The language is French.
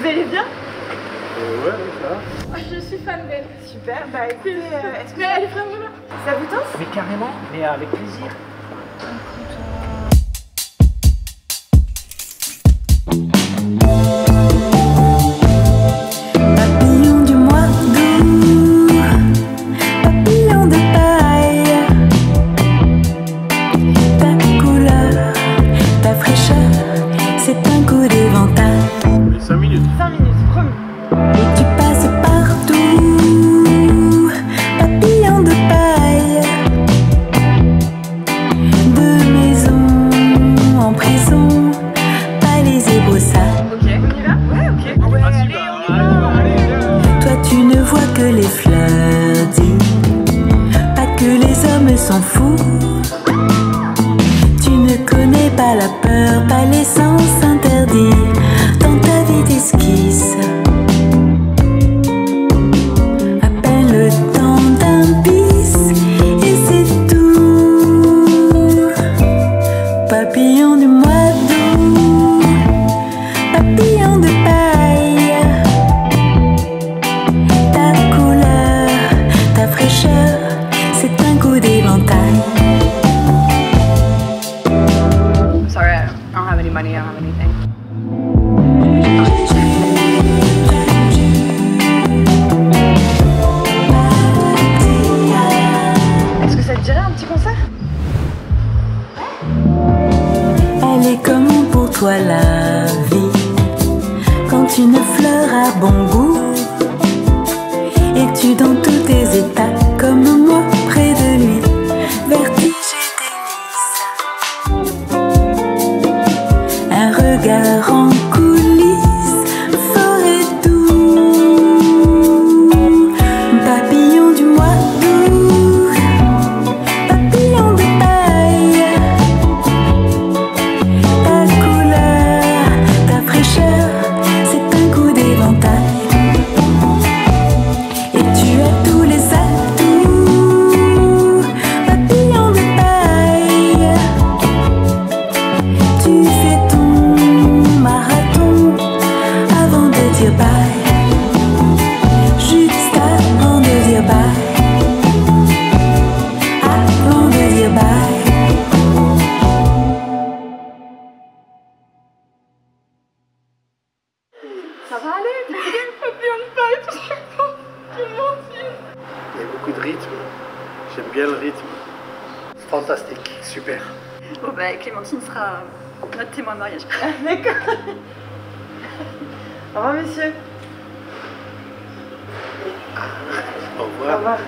Vous allez bien euh, Ouais, ça va. Ah, je suis fan d'elle. Super, bah écoutez, euh, est-ce que... Mais elle est vraiment Ça vous tente Mais carrément, mais avec plaisir. Toi tu ne vois que les fleurs, dis pas que les hommes s'en foutent. Tu ne connais pas la peur, pas les sens. Dans ta vie d'esquisse, à peine le temps d'un bis et c'est tout. Papillon du mois money, I don't have anything. Est-ce que ça te dirait un petit concert? Elle est comme pour toi la Un Ça va aller de tout. Tu mentir. Il y a beaucoup de rythme. J'aime bien le rythme. Fantastique, super. Bon bah Clémentine sera notre témoin de mariage. D'accord. Au revoir, monsieur. Au Au revoir. revoir.